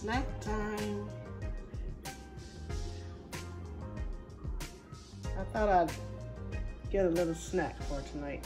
Snack time. I thought I'd get a little snack for tonight.